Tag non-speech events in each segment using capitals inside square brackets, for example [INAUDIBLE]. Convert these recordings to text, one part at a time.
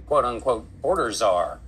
quote unquote border czar.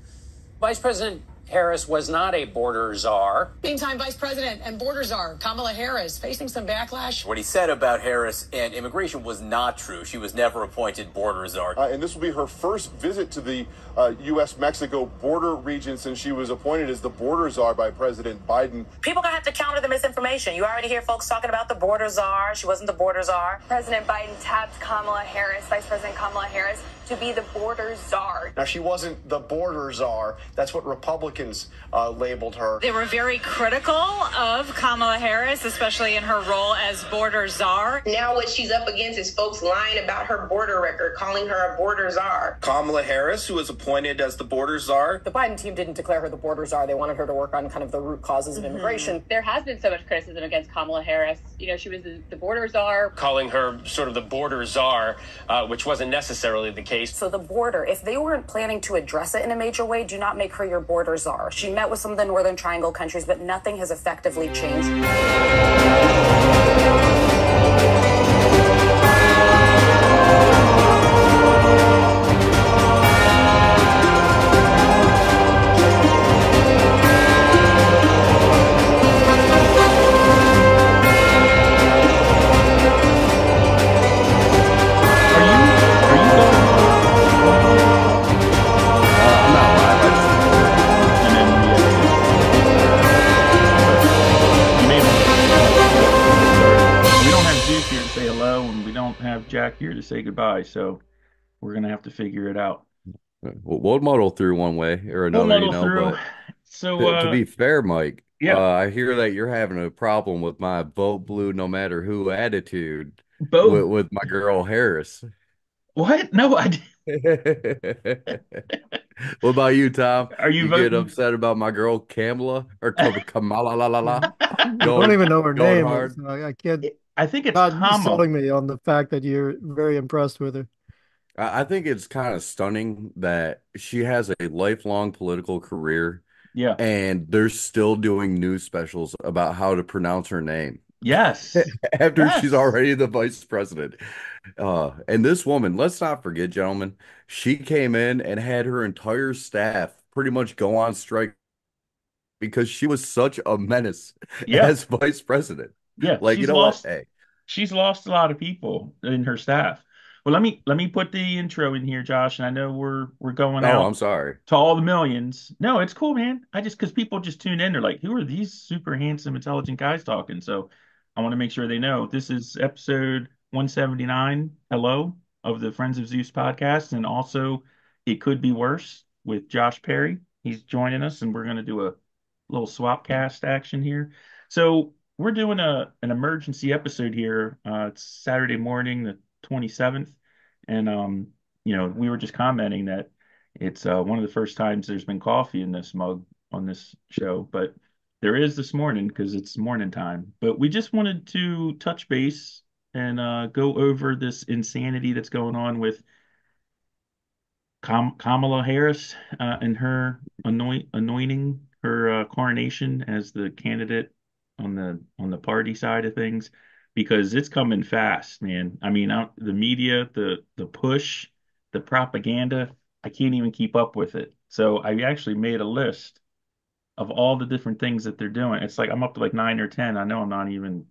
Vice President Harris was not a border czar. Meantime, Vice President and border czar Kamala Harris facing some backlash. What he said about Harris and immigration was not true. She was never appointed border czar. Uh, and this will be her first visit to the uh, U.S. Mexico border region since she was appointed as the border czar by President Biden. People gonna have to counter the misinformation. You already hear folks talking about the border czar. She wasn't the border czar. President Biden tapped Kamala Harris, Vice President Kamala Harris, to be the border czar. Now, she wasn't the border czar. That's what Republicans uh, labeled her. They were very critical of Kamala Harris, especially in her role as border czar. Now, what she's up against is folks lying about her border record, calling her a border czar. Kamala Harris, who was appointed as the border czar. The Biden team didn't declare her the border czar. They wanted her to work on kind of the root causes of Mm-hmm. immigration. There has been so much criticism against Kamala Harris. You know, she was the, the border czar. Calling her sort of the border czar, uh, which wasn't necessarily the case. So the border, if they weren't planning to address it in a major way, do not make her your border czar. She met with some of the Northern Triangle countries, but nothing has effectively changed. To say goodbye. So we're gonna have to figure it out. We'll, we'll muddle through one way or We'll another, you know. through. But So, to, to uh, be fair, Mike, yeah. uh, I hear that you're having a problem with my vote blue no matter who attitude Vote- with, with my girl Harris. What? No, I. [LAUGHS] What about you, Tom? Are you get voting- upset about my girl Kamala or Kamala la la la? I don't even know her name. so I, I can't. I think it's not Kamala. selling me on the fact that you're very impressed with her. I I think it's kind of stunning that she has a lifelong political career. Yeah. And they're still doing news specials about how to pronounce her name. Yes. [LAUGHS] After Yes. she's already the vice president. Uh, and this woman, let's not forget, gentlemen, she came in and had her entire staff pretty much go on strike because she was such a menace Yeah. as vice president. Yeah, Like, you she's know lost, what? Hey, she's lost a lot of people in her staff. Well, let me let me put the intro in here, Josh. And I know we're we're going oh, out I'm sorry. to all the millions. No, it's cool, man. I just because people just tune in, they're like, "Who are these super handsome, intelligent guys talking?" So I want to make sure they know this is episode 179. Hello of the Friends of Zeus podcast, and also it could be worse with Josh Perry. He's joining us, and we're going to do a little swap cast action here. So we're doing a an emergency episode here. Uh, it's Saturday morning, the 27th, and um, you know, we were just commenting that it's uh, one of the first times there's been coffee in this mug on this show, but there is this morning because it's morning time. But we just wanted to touch base and uh, go over this insanity that's going on with Kam Kamala Harris uh, and her anoint anointing her uh, coronation as the candidate on the on the party side of things because it's coming fast, man. I mean, out, the media, the the push, the propaganda, I can't even keep up with it. So I actually made a list of all the different things that they're doing. It's like I'm up to like nine or ten. I know I'm not even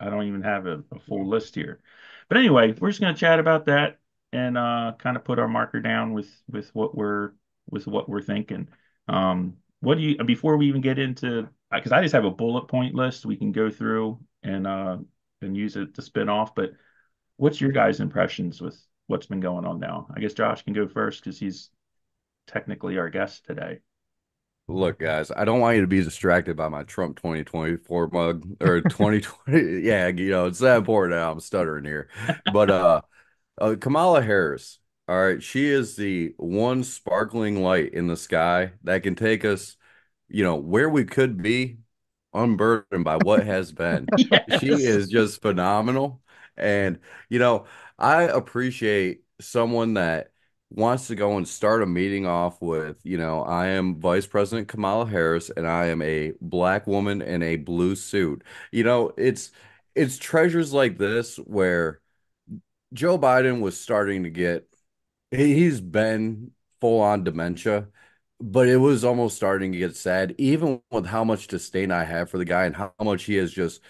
I don't even have a, a full list here. But anyway, we're just gonna chat about that and uh kind of put our marker down with with what we're with what we're thinking. Um what do you before we even get into because I just have a bullet point list we can go through and uh and use it to spin off, but what's your guys' impressions with what's been going on now? I guess Josh can go first because he's technically our guest today. Look, guys, I don't want you to be distracted by my Trump 2024 mug or [LAUGHS] 2020. yeah, you know, it's that important. Now. I'm stuttering here. But uh, uh Kamala Harris, all right, she is the one sparkling light in the sky that can take us, you know, where we could be unburdened by what has been. [LAUGHS] She is just phenomenal. And, you know, I appreciate someone that wants to go and start a meeting off with, you know, I am Vice President Kamala Harris and I am a black woman in a blue suit. You know, it's it's treasures like this where Joe Biden was starting to get He's been full on dementia, but it was almost starting to get sad, even with how much disdain I have for the guy and how much he has just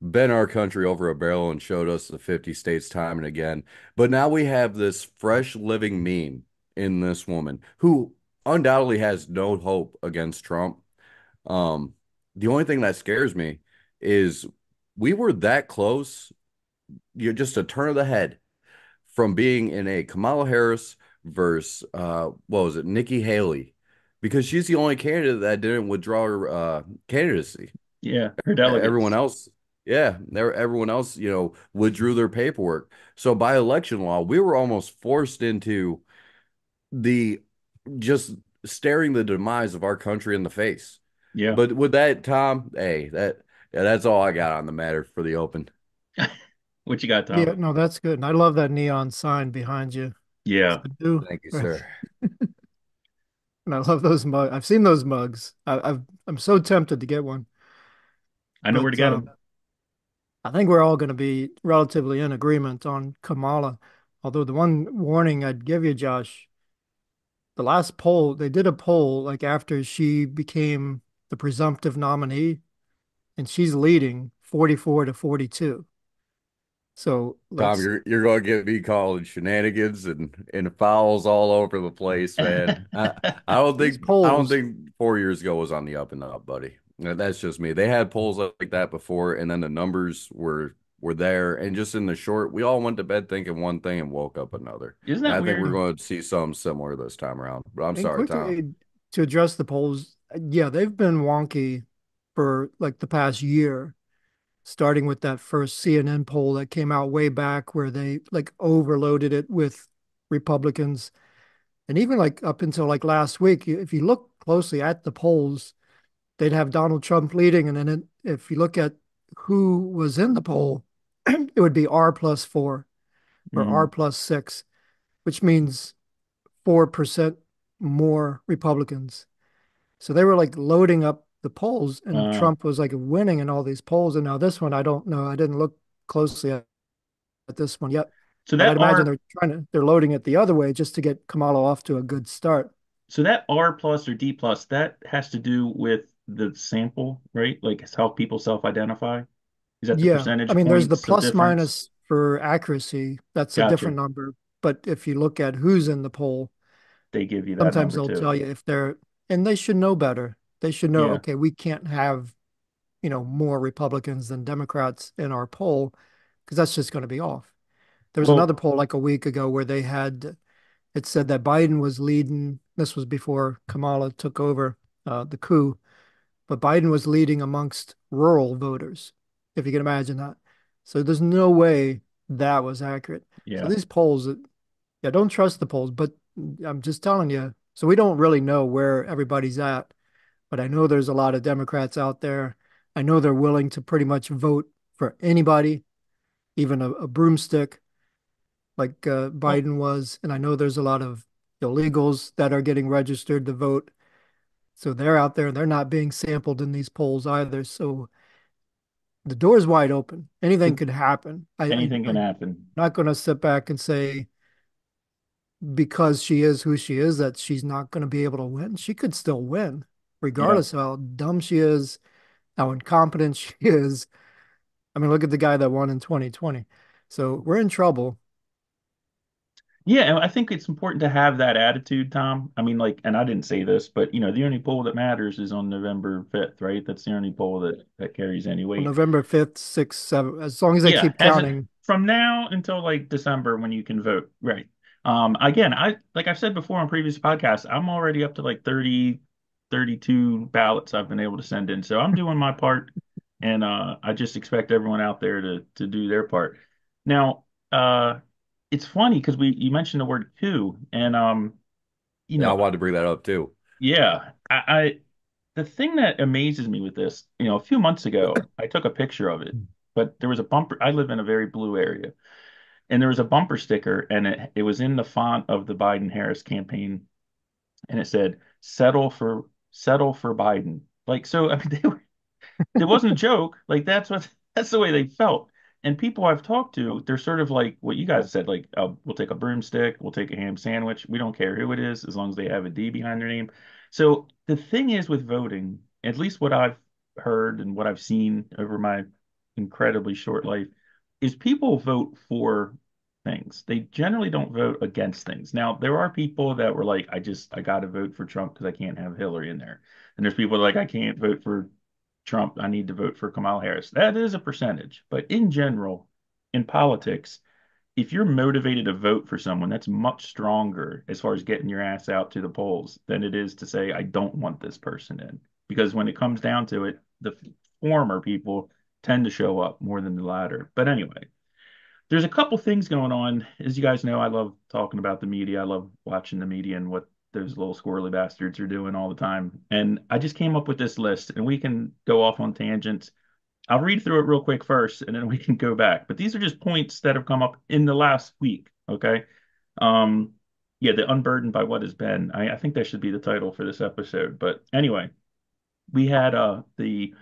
been our country over a barrel and showed us the 50 states time and again. But now we have this fresh living meme in this woman who undoubtedly has no hope against Trump. Um, the only thing that scares me is we were that close, you're just a turn of the head from being in a Kamala Harris versus uh what was it, Nikki Haley, because she's the only candidate that didn't withdraw her uh candidacy. Yeah, her delegates. Everyone else, yeah, everyone else, you know, withdrew their paperwork. So by election law, we were almost forced into the just staring the demise of our country in the face. Yeah. But with that, Tom, hey, that yeah, that's all I got on the matter for the open. [LAUGHS] what you got, Tom? Yeah, no, that's good. And I love that neon sign behind you. Yeah. Thank you, sir. [LAUGHS] and I love those mugs. I've seen those mugs. I, have I'm so tempted to get one. I know but, where to get um, them. I think we're all going to be relatively in agreement on Kamala. Although the one warning I'd give you, Josh, the last poll, they did a poll like after she became the presumptive nominee, and she's leading 44 to 42. So Tom, you're you're going to get me calling shenanigans and and fouls all over the place, man. I, [LAUGHS] I don't think polls, I don't think four years ago was on the up and up, buddy. That's just me. They had polls like that before, and then the numbers were were there, and just in the short, we all went to bed thinking one thing and woke up another. Isn't that I weird? think we're going to see something similar this time around. But I'm and sorry, Tom. To address the polls, yeah, they've been wonky for like the past year, starting with that first CNN poll that came out way back where they like overloaded it with Republicans. And even like up until like last week, if you look closely at the polls, they'd have Donald Trump leading. And then it, if you look at who was in the poll, [CLEARS THROAT] it would be R plus four or mm-hmm. R plus six, which means 4% more Republicans. So they were like loading up the polls, and uh, Trump was like winning in all these polls. And now this one, I don't know. I didn't look closely at, at this one yet. So that I'd imagine they're trying to they're loading it the other way just to get Kamala off to a good start. So that R plus or D plus that has to do with the sample, right? Like how people self-identify. Is that the yeah. percentage? I mean, there's the plus minus for accuracy. That's gotcha. a different number. But if you look at who's in the poll, they give you that. Sometimes they'll too. tell you if they're and they should know better. They should know, yeah. okay, we can't have, you know, more Republicans than Democrats in our poll because that's just going to be off. There was well, another poll like a week ago where they had it said that Biden was leading. This was before Kamala took over uh, the coup, but Biden was leading amongst rural voters, if you can imagine that. So there's no way that was accurate. Yeah. So these polls, yeah, don't trust the polls, but I'm just telling you, so we don't really know where everybody's at, but I know there's a lot of Democrats out there. I know they're willing to pretty much vote for anybody, even a, a broomstick like uh, Biden was. And I know there's a lot of illegals that are getting registered to vote. So they're out there and they're not being sampled in these polls either. So the door's wide open. Anything could happen. Anything I, can I'm happen. Not going to sit back and say, because she is who she is that she's not going to be able to win. She could still win, regardless yeah. of how dumb she is, how incompetent [LAUGHS] she is. I mean, look at the guy that won in 2020. So we're in trouble. Yeah, I think it's important to have that attitude, Tom. I mean, like, and I didn't say this, but you know, the only poll that matters is on November 5th, right? That's the only poll that that carries any weight. Well, November 5th, 6th, 7th, as long as they yeah, keep counting. From now until like December when you can vote, right? Um, again, I like I've said before on previous podcasts, I'm already up to like 30, 32 ballots I've been able to send in. So I'm doing my part, and uh, I just expect everyone out there to to do their part. Now, uh, it's funny because we you mentioned the word coup, and um, you know, yeah, I wanted to bring that up too. Yeah, I, I the thing that amazes me with this, you know, a few months ago, I took a picture of it, but there was a bumper. I live in a very blue area and there was a bumper sticker and it, it was in the font of the Biden Harris campaign and it said settle for settle for Biden like so I mean [LAUGHS] they were it wasn't a joke like that's what [LAUGHS] that's the way they felt and people I've talked to, they're sort of like what you guys said, like, oh, we'll take a broomstick, we'll take a ham sandwich. We don't care who it is, as long as they have a D behind their name. So the thing is with voting, at least what I've heard and what I've seen over my incredibly short life, is people vote for things. They generally don't vote against things. Now, there are people that were like, I just, I got to vote for Trump because I can't have Hillary in there. And there's people like, I can't vote for Trump. I need to vote for Kamala Harris. That is a percentage. But in general, in politics, if you're motivated to vote for someone, that's much stronger as far as getting your ass out to the polls than it is to say, I don't want this person in. Because when it comes down to it, the former people tend to show up more than the latter. But anyway, there's a couple things going on. As you guys know, I love talking about the media. I love watching the media and what those little squirrely bastards are doing all the time. And I just came up with this list, and we can go off on tangents. I'll read through it real quick first, and then we can go back. But these are just points that have come up in the last week. Okay. Um, yeah, the unburdened by what has been. I, I think that should be the title for this episode. But anyway, we had uh the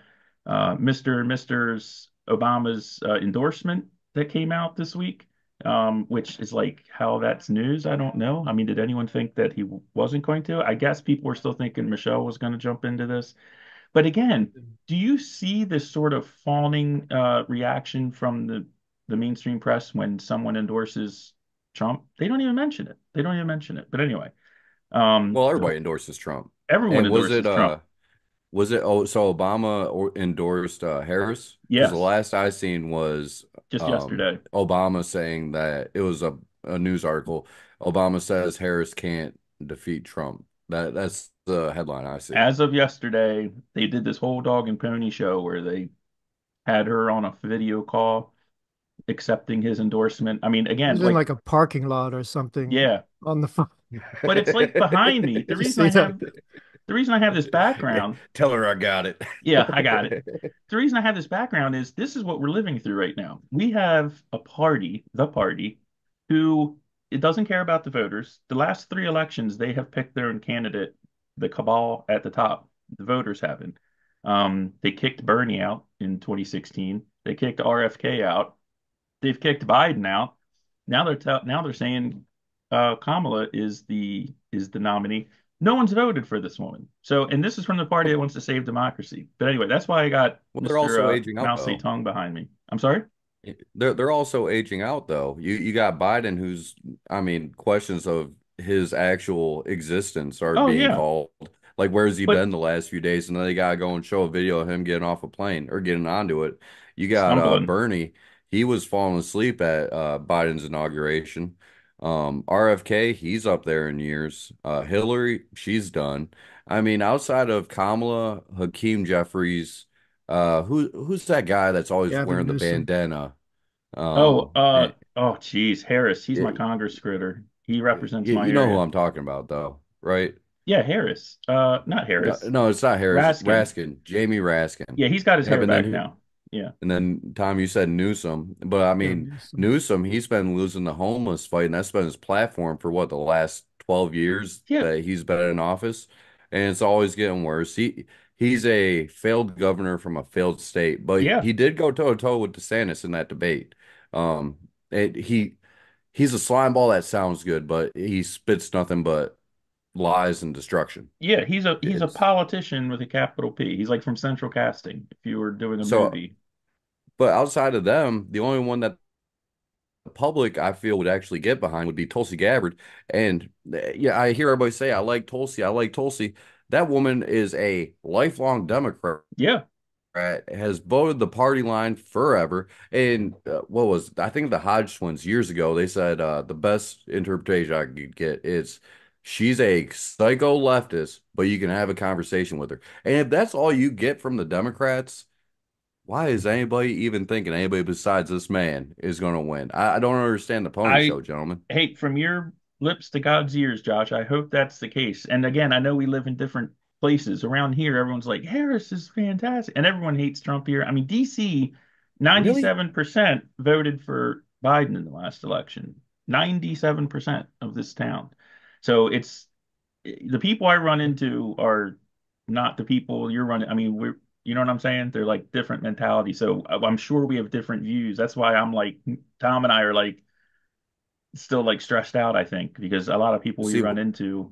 uh Mr. Mrs. Obama's uh, endorsement that came out this week um, which is like how that's news. I don't know. I mean, did anyone think that he wasn't going to? I guess people were still thinking Michelle was going to jump into this. But again, do you see this sort of fawning uh, reaction from the the mainstream press when someone endorses Trump? They don't even mention it. They don't even mention it. But anyway, um, well, everybody so endorses Trump. Everyone and endorses was it, Trump. Uh, was it? Oh, so Obama endorsed uh, Harris. Yes. The last I seen was just um, yesterday. Obama saying that it was a, a news article. Obama says Harris can't defeat Trump. That that's the headline I see. As of yesterday, they did this whole dog and pony show where they had her on a video call accepting his endorsement. I mean, again, like, in like a parking lot or something. Yeah, on the phone. but it's like behind me. [LAUGHS] The reason I have, the reason I have this background. [LAUGHS] Tell her I got it. [LAUGHS] yeah, I got it. The reason I have this background is this is what we're living through right now. We have a party, the party, who it doesn't care about the voters. The last three elections, they have picked their own candidate, the cabal at the top. The voters haven't. Um, they kicked Bernie out in 2016. They kicked RFK out. They've kicked Biden out. Now they're t- now they're saying uh, Kamala is the is the nominee. No one's voted for this woman. So, and this is from the party that wants to save democracy. But anyway, that's why I got well, they're Mr. also uh, aging out. Tongue behind me. I'm sorry. They're they're also aging out though. You you got Biden, who's I mean, questions of his actual existence are oh, being yeah. called. Like, where's he But- been the last few days? And then they gotta go and show a video of him getting off a plane or getting onto it. You got uh, Bernie. He was falling asleep at uh, Biden's inauguration. Um, RFK, he's up there in years. Uh, Hillary, she's done. I mean, outside of Kamala, Hakeem Jeffries, uh, who who's that guy that's always Gavin wearing the Newsom. bandana? Um, oh, uh, and- oh, geez, Harris. He's my Congress critter. He represents you, my you know area. who I'm talking about, though, right? Yeah, Harris. Uh, not Harris. no, it's not Harris. Raskin. Raskin, Jamie Raskin. Yeah, he's got his Yeah, hair but back who- now. Yeah. And then Tom, you said Newsom, but I mean Newsom. Newsom, he's been losing the homeless fight, and that's been his platform for what the last twelve years Yeah. that he's been in office, and it's always getting worse. He he's a failed governor from a failed state, but Yeah. he did go toe to toe with DeSantis in that debate. Um, it, he he's a slime ball that sounds good, but he spits nothing but lies and destruction. Yeah, he's a he's a politician with a capital P. He's like from Central Casting. If you were doing a So- movie, But outside of them, the only one that the public I feel would actually get behind would be Tulsi Gabbard. And uh, yeah, I hear everybody say, I like Tulsi, I like Tulsi. That woman is a lifelong Democrat, yeah, has voted the party line forever. And uh, what was, I think the Hodge twins years ago, they said uh, the best interpretation I could get is she's a psycho leftist, but you can have a conversation with her. And if that's all you get from the Democrats, why is anybody even thinking anybody besides this man is going to win? I, I don't understand the pony I- show, gentlemen. hey, from your lips to God's ears, Josh. I hope that's the case. And again, I know we live in different places. Around here, everyone's like, Harris is fantastic. And everyone hates Trump here. I mean, DC, 97% voted for Biden in the last election. 97% of this town. So it's eh, the people I run into are not the people you're running. I mean, we're You know what I'm saying? They're like different mentality. So I'm sure we have different views. That's why I'm like Tom and I are like still like stressed out. I think because a lot of people we See, run into,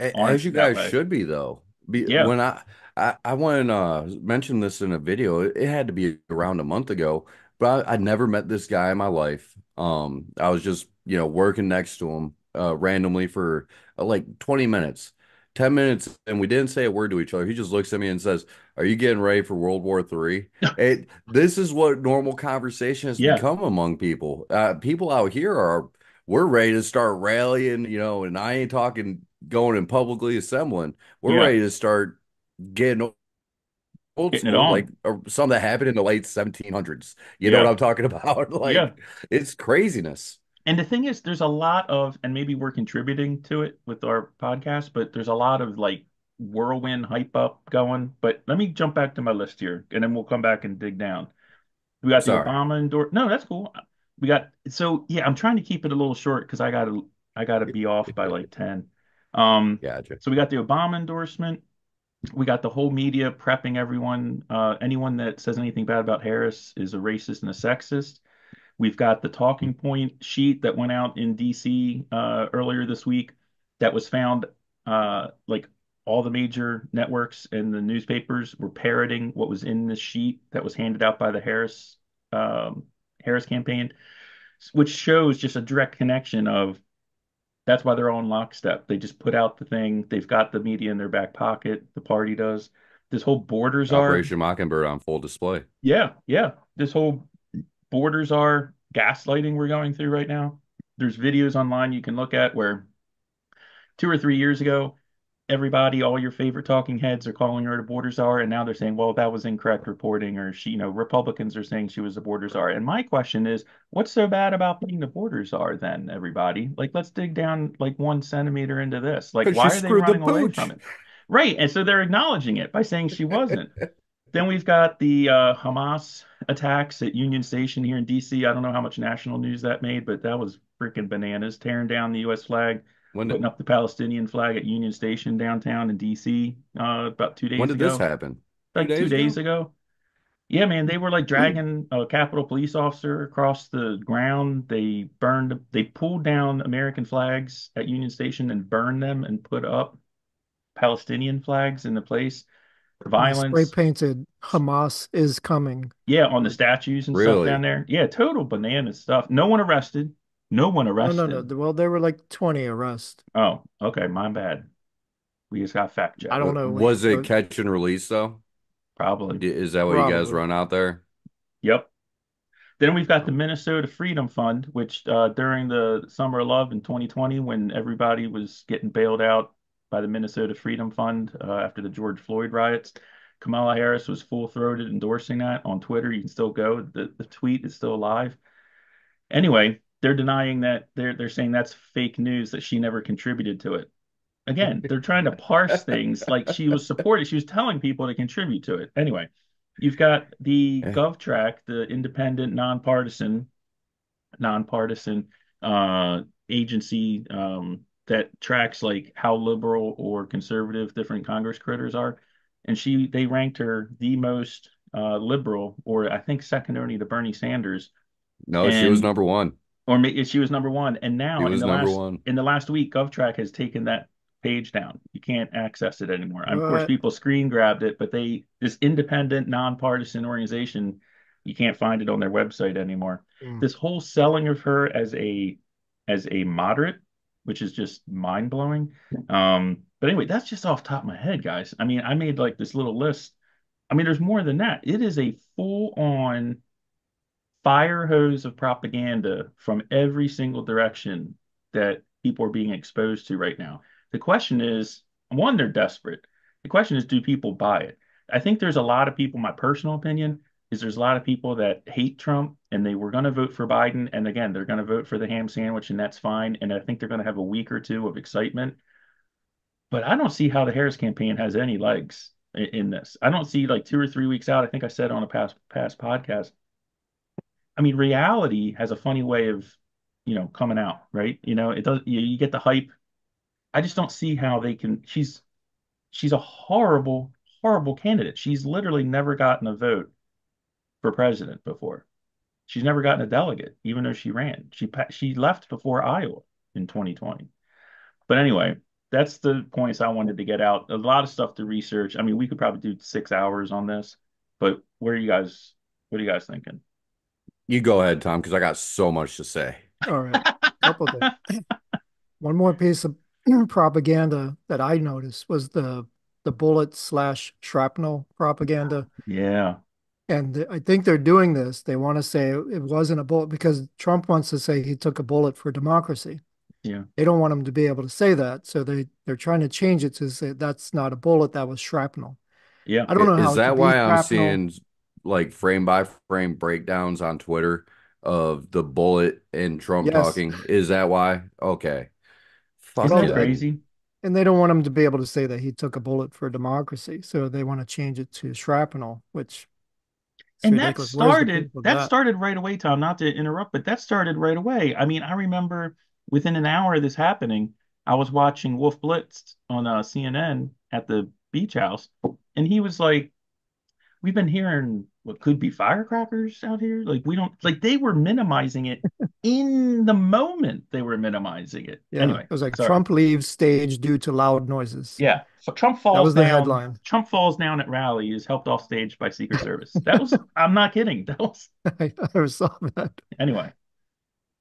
as you guys should be though. Be, Yeah. When I I, I went uh mentioned this in a video. It, it had to be around a month ago, but I, I'd never met this guy in my life. Um, I was just you know working next to him uh randomly for uh, like 20 minutes. 10 minutes and we didn't say a word to each other. He just looks at me and says, Are you getting ready for World War Three? [LAUGHS] it this is what normal conversation has Yeah. become among people. Uh people out here are we're ready to start rallying, you know, and I ain't talking going and publicly assembling. We're Yeah. ready to start getting old Getting school, like or something that happened in the late 1700s. You know what I'm talking [LAUGHS] about? Like, Yeah. it's craziness. And the thing is, there's a lot of, and maybe we're contributing to it with our podcast, but there's a lot of like whirlwind hype up going. But let me jump back to my list here, and then we'll come back and dig down. We got the Obama endorse. No, that's cool. We got so yeah. I'm trying to keep it a little short because I gotta I gotta be off by like ten. Um, Gotcha. so we got the Obama endorsement. We got the whole media prepping everyone. Uh, anyone that says anything bad about Harris is a racist and a sexist. We've got the talking point sheet that went out in DC uh, earlier this week that was found uh, like all the major networks and the newspapers were parroting what was in this sheet that was handed out by the Harris um, Harris campaign, which shows just a direct connection of that's why they're all in lockstep. They just put out the thing. They've got the media in their back pocket. The party does. This whole border czar Operation Mockingbird on full display. yeah, yeah. This whole border czar gaslighting we're going through right now. There's videos online you can look at where two or three years ago, everybody, all your favorite talking heads are calling her a border czar, and now they're saying, well, that was incorrect reporting, or she, you know, Republicans are saying she was a border czar. And my question is, what's so bad about being the border czar then, everybody? Like, let's dig down like one centimeter into this. Like, why are they screwed the running away from it? Right. And so they're acknowledging it by saying she wasn't. [LAUGHS] Then we've got the uh, Hamas attacks at Union Station here in DC. I don't know how much national news that made, but that was freaking bananas. Tearing down the U.S. flag, When putting did, up the Palestinian flag at Union Station downtown in DC uh, about two days when did ago. this happen? Like two days ago. Yeah, man, they were like dragging a Capitol police officer across the ground. They burned, they pulled down American flags at Union Station and burned them and put up Palestinian flags in the place. They Violence. Spray painted Hamas is coming. Yeah, on the statues and stuff down there. Yeah, total banana stuff. No one arrested. No one arrested. no, no. No. Well, there were like 20 arrests. Oh, okay, my bad. We just got fact checked. I don't know. Was it catch and release though? Probably. Is that what you guys run out there? Yep. Then we've got the Minnesota Freedom Fund, which uh, during the Summer of Love in 2020, when everybody was getting bailed out by the Minnesota Freedom Fund uh, after the George Floyd riots, Kamala Harris was full-throated endorsing that on Twitter. You can still go. The, the tweet is still alive. Anyway, they're denying that. They're they're saying that's fake news that she never contributed to it. Again, [LAUGHS] they're trying to parse things like she was supported. She was telling people to contribute to it. Anyway, you've got the GovTrack, the independent, nonpartisan, nonpartisan uh, agency um, that tracks like how liberal or conservative different Congress critters are, and she they ranked her the most uh, liberal, or I think second only to Bernie Sanders. No, she was number one. or ma- she was number one. And now in the number last one. in the last week, GovTrack has taken that page down. You can't access it anymore. Of course, people screen grabbed it, but they this independent, nonpartisan organization, you can't find it on their website anymore. Mm. This whole selling of her as a as a moderate, which is just mind blowing. Um, but anyway, that's just off the top of my head, guys. I mean, I made like this little list. I mean, there's more than that. It is a full on fire hose of propaganda from every single direction that people are being exposed to right now. The question is one, they're desperate. The question is, do people buy it? I think there's a lot of people, my personal opinion is there's a lot of people that hate Trump and they were going to vote for Biden. And again, they're going to vote for the ham sandwich and that's fine. And I think they're going to have a week or two of excitement. But I don't see how the Harris campaign has any legs in, in this. I don't see like two or three weeks out. I think I said on a past past podcast. I mean, reality has a funny way of, you know, coming out, right? You know, it does. You, you get the hype. I just don't see how they can. She's she's a horrible, horrible candidate. She's literally never gotten a vote for president before. She's never gotten a delegate, even though she ran. She she left before Iowa in 2020. But anyway, that's the points I wanted to get out. A lot of stuff to research. I mean, we could probably do six hours on this, but what are you guys? What are you guys thinking? You go ahead, Tom, because I got so much to say. All right, couple things. [LAUGHS] One more piece of [CLEARS THROAT] propaganda that I noticed was the the bullet slash shrapnel propaganda. Yeah. And I think they're doing this. They want to say it wasn't a bullet because Trump wants to say he took a bullet for democracy. Yeah. They don't want him to be able to say that. So they, they're trying to change it to say that's not a bullet, that was shrapnel. Yeah. I don't know how Is that why I'm seeing like frame by frame breakdowns on Twitter of the bullet and Trump Yes. talking? Is that why? Okay. Fuck Isn't that yeah. crazy? And they don't want him to be able to say that he took a bullet for democracy. So they want to change it to shrapnel, which and that. Started that started right away tom not to interrupt but that started right away i mean i remember within an hour of this happening i was watching wolf blitz on uh, cnn at the beach house and he was like we've been hearing what could be firecrackers out here like we don't like they were minimizing it in the moment they were minimizing it Yeah, anyway it was like sorry. Trump leaves stage due to loud noises. yeah so trump falls That was the down headline. trump falls down at rally is helped off stage by secret service that was [LAUGHS] i'm not kidding that was [LAUGHS] I never saw that. anyway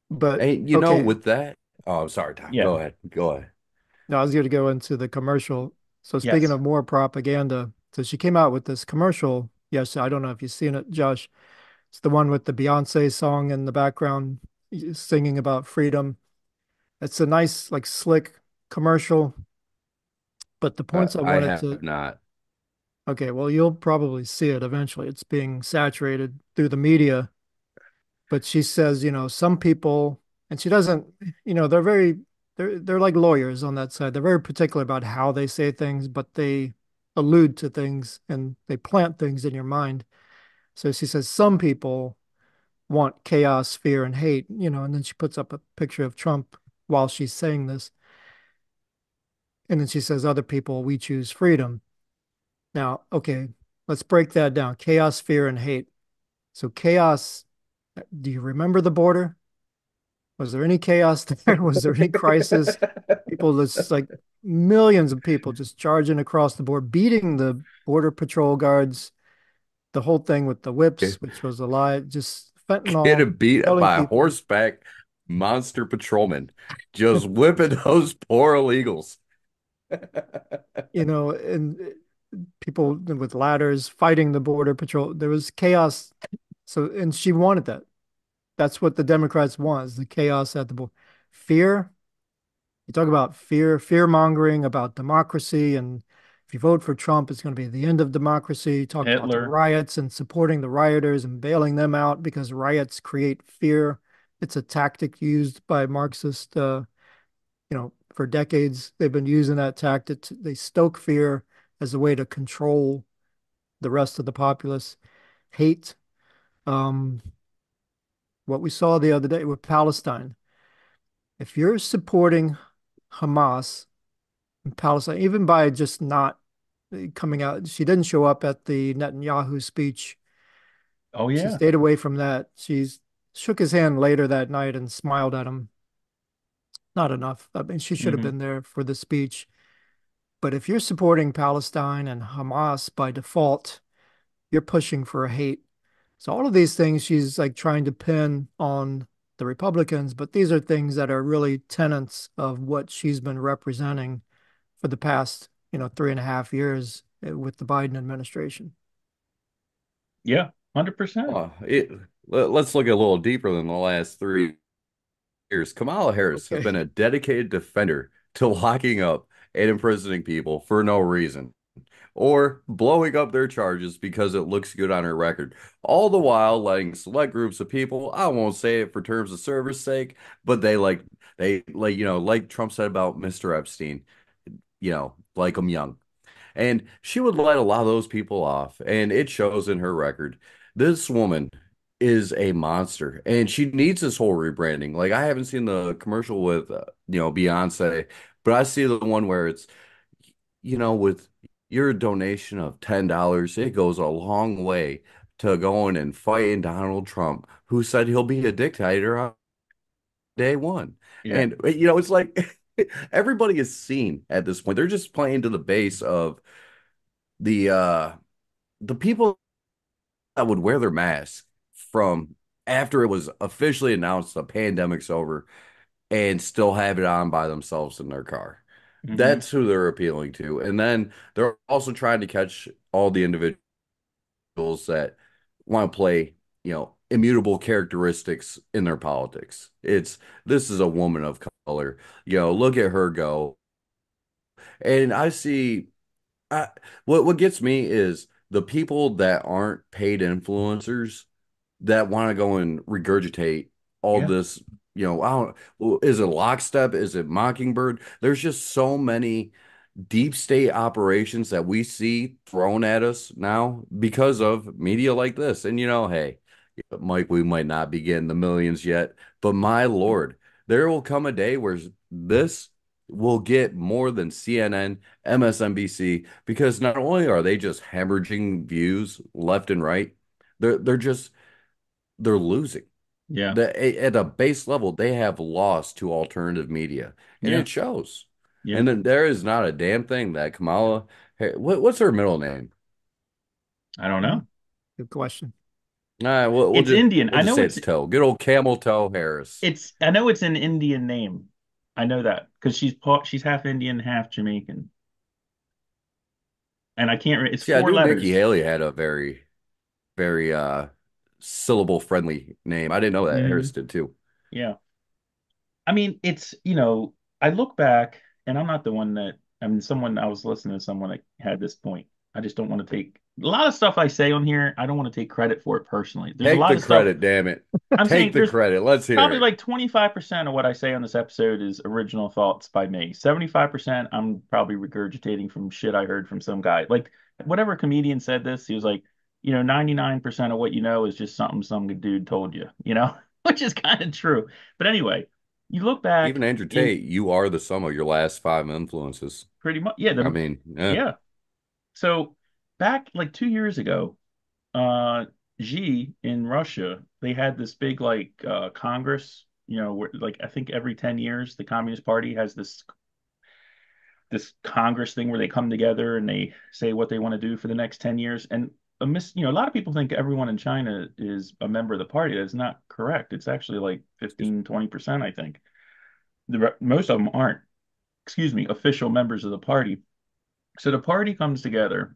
But Hey, you know, with that, oh, sorry, Tom. Yeah. Go ahead. Go ahead. No, I was going to go into the commercial. So speaking Yes. of more propaganda, so she came out with this commercial. Yes, I don't know if you've seen it, Josh. It's the one with the Beyonce song in the background singing about freedom. It's a nice, like slick commercial. But the points I Uh, I wanted have to not. Okay, well, you'll probably see it eventually. It's being saturated through the media. But she says, you know, some people, and she doesn't, you know, they're very, they're they're like lawyers on that side. They're very particular about how they say things, but they allude to things and they plant things in your mind. So she says some people want chaos, fear, and hate, you know, and then she puts up a picture of Trump while she's saying this. And then she says, other people, we choose freedom. Now, okay, let's break that down. Chaos, fear, and hate. So chaos, do you remember the border? Was there any chaos there? [LAUGHS] Was there any crisis? People just like millions of people just charging across the board, beating the border patrol guards, the whole thing with the whips, which was a lie, just fentanyl. Getting beat up by people. horseback monster patrolman, just [LAUGHS] whipping those poor illegals. you know, and people with ladders fighting the border patrol. There was chaos. So, and she wanted that. That's what the Democrats want is the chaos at the border. Fear. You talk about fear, fear mongering about democracy. And if you vote for Trump, it's going to be the end of democracy. You talk about the riots and supporting the rioters and bailing them out because riots create fear. It's a tactic used by Marxist, uh, you know, for decades. They've been using that tactic. To, they stoke fear as a way to control the rest of the populace. Hate. Um, what we saw the other day with Palestine. If you're supporting Hamas in Palestine, even by just not coming out, she didn't show up at the Netanyahu speech. oh yeah, She stayed away from that. She shook his hand later that night and smiled at him. Not enough. I mean, she should have Mhm. been there for the speech. But if you're supporting Palestine and Hamas by default, you're pushing for a hate. So all of these things she's like trying to pin on the Republicans, but these are things that are really tenets of what she's been representing for the past, you know, three and a half years uh, with the Biden administration. yeah 100% Uh, it, let, us look a little deeper than the last three years. Kamala Harris has been a dedicated defender to locking up and imprisoning people for no reason or blowing up their charges because it looks good on her record. All the while letting select groups of people, I won't say it for terms of service sake, but they like, they like, you know, like Trump said about Mr. Epstein, you know, like them young. And she would let a lot of those people off, and it shows in her record. This woman is a monster, and she needs this whole rebranding. Like I haven't seen the commercial with uh, you know Beyonce, but I see the one where it's you know with your donation of $10, it goes a long way to going and fighting Donald Trump, who said he'll be a dictator on day one. Yeah. And, you know, it's like [LAUGHS] everybody is seen at this point. They're just playing to the base of the, uh, the people that would wear their mask from after it was officially announced the pandemic's over and still have it on by themselves in their car. Mhm. That's who they're appealing to. And then they're also trying to catch all the individuals that want to play, you know, immutable characteristics in their politics. It's this is a woman of color. You know, look at her go. And I see I, what what gets me is the people that aren't paid influencers that want to go and regurgitate all Yeah. this, you know, I don't, is it Lockstep? Is it Mockingbird? There's just so many deep state operations that we see thrown at us now because of media like this. And you know, hey, Mike, we might not be getting the millions yet, but my Lord, there will come a day where this will get more than CNN, MSNBC, because not only are they just hemorrhaging views left and right, they're they're just they're losing. Yeah. The, at a base level, they have lost to alternative media, and Yeah. it shows. Yeah. And then there is not a damn thing that Kamala. Hey, what, what's her middle name? I don't know. Good question. Nah, we'll, we'll It's just, Indian. we'll I just know say it's- it's Toe. Good old Camel Toe Harris. It's I know it's an Indian name. I know that because she's part she's half Indian, half Jamaican. And I can't re- it's See, I four knew letters. Nikki Haley had a very, very uh syllable friendly name. I didn't know that. Mhm. Harris did too. Yeah. I mean, it's, you know, I look back and I'm not the one that, I mean, someone, I was listening to someone that had this point. I just don't want to take a lot of stuff I say on here. I don't want to take credit for it personally. There's Take a lot the of stuff. credit, damn it. [LAUGHS] I'm Take the credit. Let's hear Probably it. like 25% of what I say on this episode is original thoughts by me. 75% I'm probably regurgitating from shit I heard from some guy. Like whatever comedian said this, he was like, you know, 99% of what you know is just something some dude told you, you know, [LAUGHS] which is kind of true. But anyway, you look back Even Andrew in- Tate, you are the sum of your last five influences. pretty much. Yeah. the- I mean, yeah. yeah. So back like two years ago, uh, Xi in Russia, they had this big like uh, Congress, you know, where like I think every 10 years the Communist Party has this this Congress thing where they come together and they say what they want to do for the next 10 years. And a mis you know, a lot of people think everyone in China is a member of the party. That's not correct. It's actually like 15, 20%, I think. The re- most of them aren't, excuse me, official members of the party. So the party comes together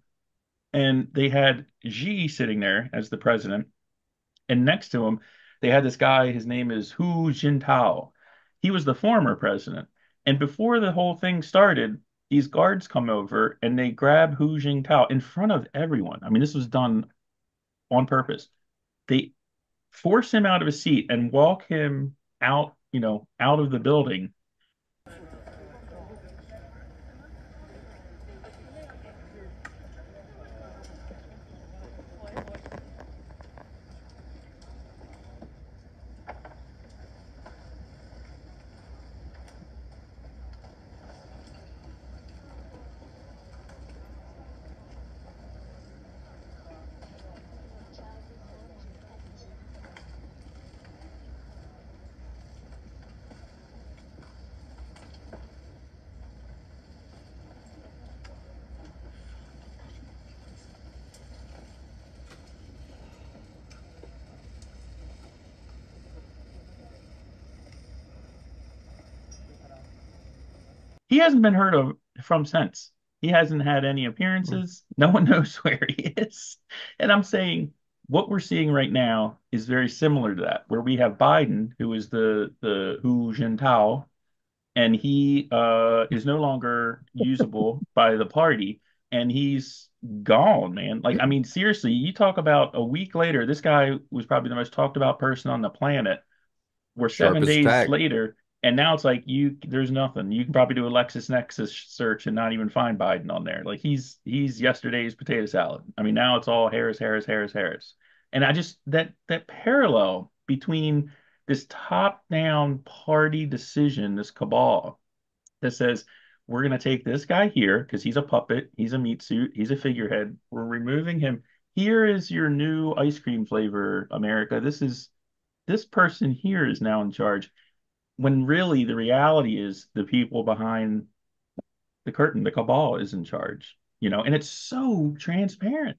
and they had Xi sitting there as the president. And next to him, they had this guy, his name is Hu Jintao. He was the former president. And before the whole thing started, these guards come over and they grab Hu Jintao in front of everyone. I mean, this was done on purpose. They force him out of his seat and walk him out, you know, out of the building. He hasn't been heard of from since. He hasn't had any appearances. No one [LAUGHS] knows where he is. And I'm saying what we're seeing right now is very similar to that, where we have Biden, who is the the Hu Jintao, and he uh, is no longer usable [LAUGHS] by the party, and he's gone, man. Like, I mean, seriously, you talk about a week later, this guy was probably the most talked about person on the planet. We're seven days tack. later, and now it's like you there's nothing. You can probably do a LexisNexis search and not even find Biden on there. Like he's he's yesterday's potato salad. I mean, now it's all Harris, Harris, Harris, Harris. And I just that that parallel between this top-down party decision, this cabal that says we're going to take this guy here because he's a puppet, he's a meat suit, he's a figurehead. We're removing him. Here is your new ice cream flavor, America. This is this person here is now in charge. When really the reality is the people behind the curtain, the cabal is in charge, you know, and it's so transparent.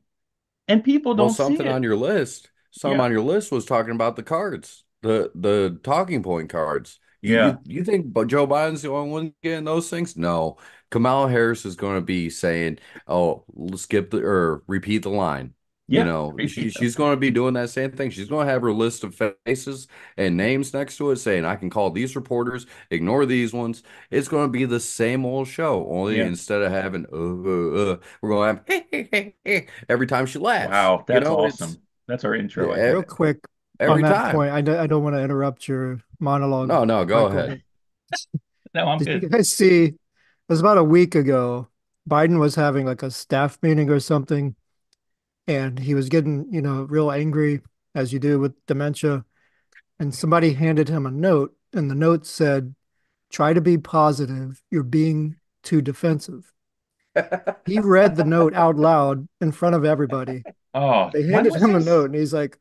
And people don't well, something see it. on your list. Some Yeah. on your list was talking about the cards, the the talking point cards. You, Yeah. you, you think but Joe Biden's the only one getting those things? No. Kamala Harris is going to be saying, "Oh, skip the or repeat the line." Yeah. You know, she, she's going to be doing that same thing. She's going to have her list of faces and names next to it saying, I can call these reporters, ignore these ones. It's going to be the same old show, only Yeah. instead of having, uh, uh, uh, we're going to have every time she laughs. Wow, You that's know, awesome. That's our intro. Yeah. Real quick every on that time. point, I, do, I don't want to interrupt your monologue. No, no, go Michael, ahead. [LAUGHS] No, I'm Did you guys see? It was about a week ago. Biden was having like a staff meeting or something, and he was getting, you know, real angry as you do with dementia. And somebody handed him a note, and the note said, "Try to be positive. You're being too defensive." [LAUGHS] He read the note out loud in front of everybody. [LAUGHS] Oh, They handed was him a note, and he's like,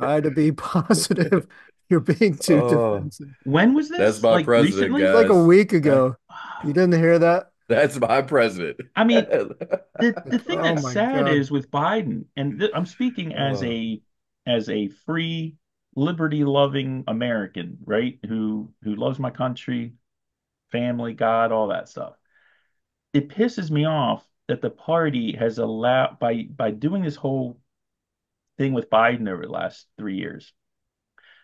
"Try to be [LAUGHS] positive. You're being too Oh, defensive." When was this? That's my like president, recently? guys. Like a week ago. You didn't hear that? That's my president. I mean, [LAUGHS] the, the thing Oh that's sad God. is with Biden, and th I'm speaking as Oh. a as a free, liberty-loving American, right? Who who loves my country, family, God, all that stuff. It pisses me off that the party has allowed by by doing this whole thing with Biden over the last three years,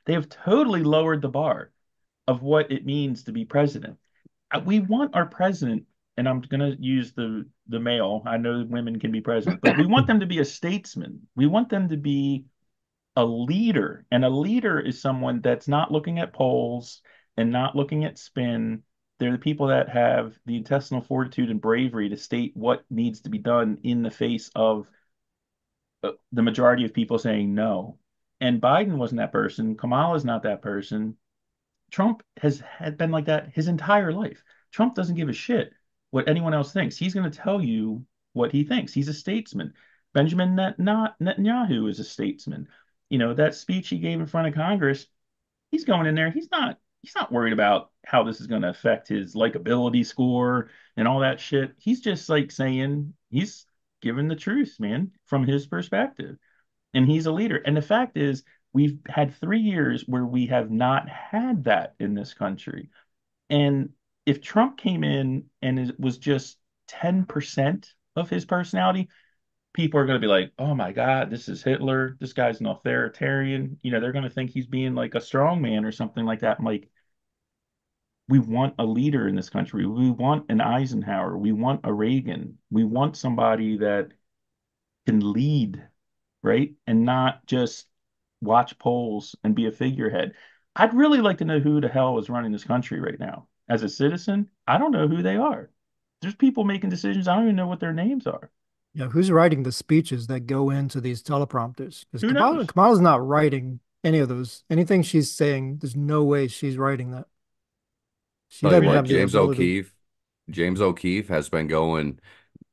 they have totally lowered the bar of what it means to be president. Uh, We want our president, and I'm going to use the the male. I know women can be president, but we want them to be a statesman. We want them to be a leader, and a leader is someone that's not looking at polls and not looking at spin. They're the people that have the intestinal fortitude and bravery to state what needs to be done in the face of uh, the majority of people saying no. And Biden wasn't that person. Kamala's not that person. Trump has had been like that his entire life. Trump doesn't give a shit what anyone else thinks. He's going to tell you what he thinks. He's a statesman. Benjamin Net- Net- Netanyahu is a statesman. You know, that speech he gave in front of Congress, he's going in there. He's not he's not worried about how this is going to affect his likability score and all that shit. He's just like saying he's giving the truth, man, from his perspective. And he's a leader. And the fact is, we've had three years where we have not had that in this country. And if Trump came in and it was just 10% of his personality, people are going to be like, oh my God, this is Hitler. This guy's an authoritarian. You know, they're going to think he's being like a strong man or something like that. I'm like, we want a leader in this country. We want an Eisenhower. We want a Reagan. We want somebody that can lead, right? And not just watch polls and be a figurehead. I'd really like to know who the hell is running this country right now. As a citizen, I don't know who they are. There's people making decisions. I don't even know what their names are. Yeah, who's writing the speeches that go into these teleprompters? Because Who Kamala, knows? Kamala's not writing any of those. Anything she's saying, there's no way she's writing that. She Tell you doesn't have the James. O'Keefe, James O'Keefe has been going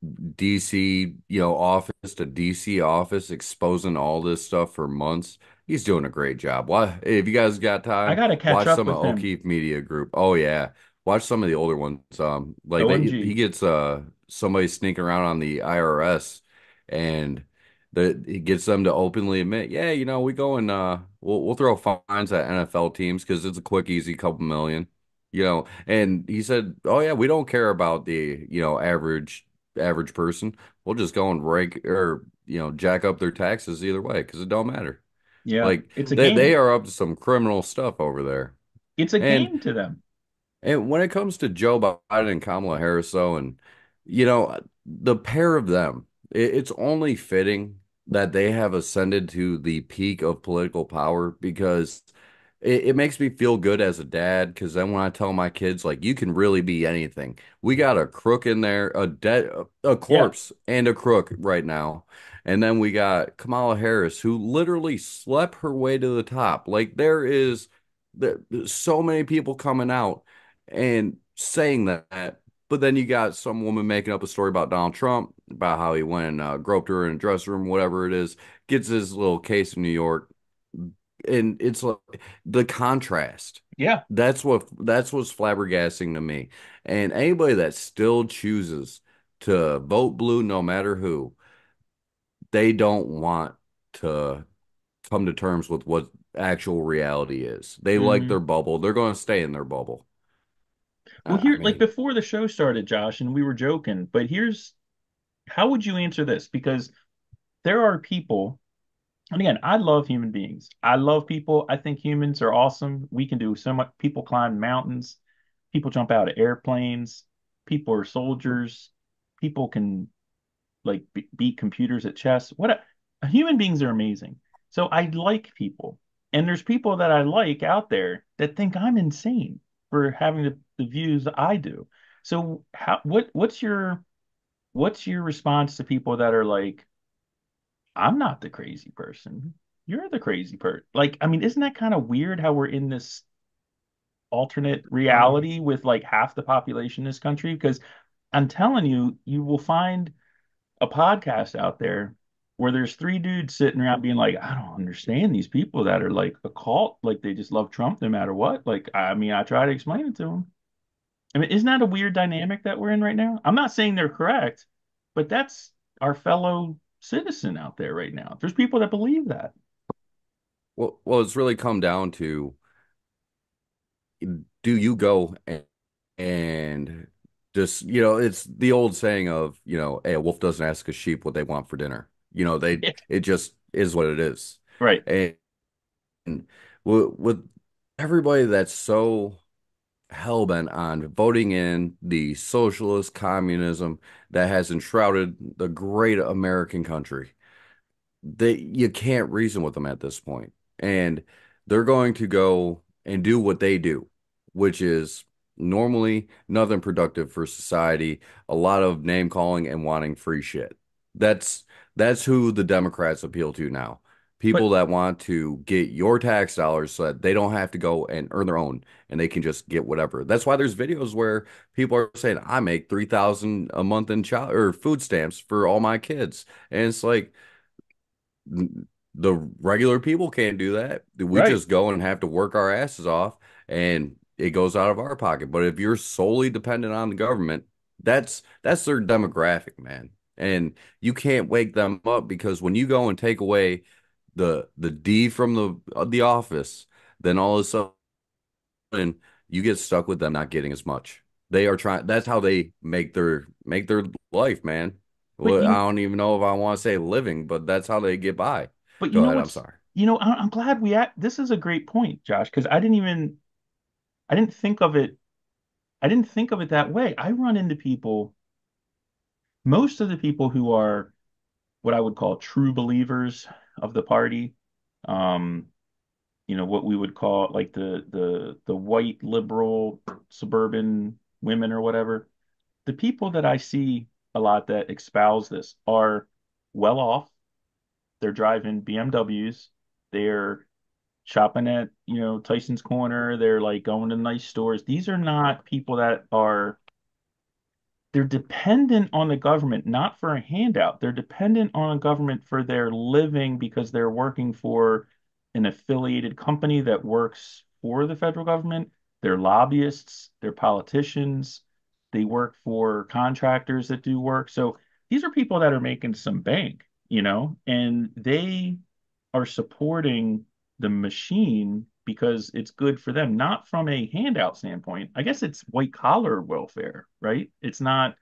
DC, you know, office to DC office, exposing all this stuff for months. He's doing a great job. Why, if you guys got time, I gotta catch watch up some of with him. O'Keefe Media Group. Oh yeah, watch some of the older ones. Um, like he gets uh somebody sneaking around on the IRS, and the he gets them to openly admit, yeah, you know, we go and uh, we'll we'll throw fines at NFL teams because it's a quick, easy couple million you know and he said oh yeah we don't care about the you know average average person we'll just go and rake or you know jack up their taxes either way because it don't matter Yeah, like it's a they, game. they are up to some criminal stuff over there It's a And- game to them. And when it comes to Joe Biden and Kamala Harris, though, and you know, the pair of them, it, it's only fitting that they have ascended to the peak of political power because it, it makes me feel good as a dad. Because then when I tell my kids, like, you can really be anything, we got a crook in there, a dead, a corpse, and a crook right now. And then we got Kamala Harris, who literally slept her way to the top. Like, there is so many people coming out and saying that But then you got some woman making up a story about Donald Trump, about how he went and uh, groped her in a dressing room, whatever it is, gets his little case in New York. And it's like the contrast. Yeah. That's what that's what's flabbergasting to me. And anybody that still chooses to vote blue no matter who, they don't want to come to terms with what actual reality is. They like Mhm. their bubble. They're going to stay in their bubble. Well, I here, mean- like before the show started, Josh, and we were joking, but here's how would you answer this? Because there are people, and again, I love human beings. I love people. I think humans are awesome. We can do so much. People climb mountains, people jump out of airplanes, people are soldiers, people can like be- beat computers at chess. What a, human beings are amazing. So I like people. And there's people that I like out there that think I'm insane for having the, the views I do. So how what what's your what's your response to people that are like, I'm not the crazy person. You're the crazy person. Like, I mean, isn't that kind of weird how we're in this alternate reality mm-hmm. with like half the population in this country? Because I'm telling you, you will find a podcast out there where there's three dudes sitting around being like, I don't understand these people that are like a cult, like they just love Trump no matter what. Like, I mean, I try to explain it to them. I mean, isn't that a weird dynamic that we're in right now? I'm not saying they're correct, but that's our fellow citizen out there right now. There's people that believe that. Well, well, it's really come down to do you go and, and just, you know, it's the old saying of, you know, hey, a wolf doesn't ask a sheep what they want for dinner. You know, they it just is what it is. Right. And, and with, with everybody that's so hell-bent on voting in the socialist communism that has enshrouded the great American country, they you can't reason with them at this point. And they're going to go and do what they do, which is normally nothing productive for society, a lot of name calling and wanting free shit. That's that's who the Democrats appeal to now. People that want to get your tax dollars so that they don't have to go and earn their own and they can just get whatever. That's why there's videos where people are saying, I make 3000 a month in child or food stamps for all my kids. And it's like the regular people can't do that. We Right. just go and have to work our asses off and it goes out of our pocket. But if you're solely dependent on the government, that's that's their demographic, man. And you can't wake them up because when you go and take away the the D from the uh, the office, then all of a sudden you get stuck with them not getting as much. They are trying. That's how they make their make their life, man. Well, you- I don't even know if I want to say living, but that's how they get by. But Go you know ahead. I'm sorry. You know, I'm glad we act. This is a great point, Josh, because I didn't even, I didn't think of it. I didn't think of it that way. I run into people, most of the people who are what I would call true believers of the party, um, you know, what we would call like the the the white liberal suburban women or whatever. The people that I see a lot that espouse this are well off. They're driving BMWs. They're shopping at, you know, Tyson's Corner. They're like going to nice stores. These are not people that are they're dependent on the government, not for a handout. They're dependent on a government for their living because they're working for an affiliated company that works for the federal government. They're lobbyists, they're politicians, they work for contractors that do work. So these are people that are making some bank, you know, and they are supporting the machine because it's good for them, not from a handout standpoint. I guess it's white collar welfare, right? It's not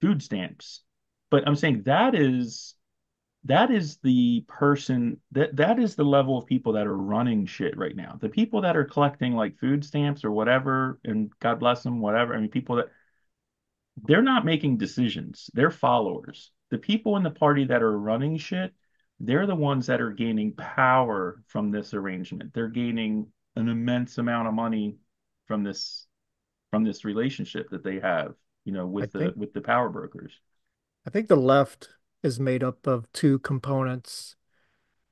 food stamps. But I'm saying that is that is the person that that is the level of people that are running shit right now. The people that are collecting like food stamps or whatever, and God bless them, whatever. I mean, people that they're not making decisions. They're followers. The people in the party that are running shit, they're the ones that are gaining power from this arrangement. They're gaining an immense amount of money from this from this relationship that they have, you know, with the think- with the power brokers. I think the left is made up of two components.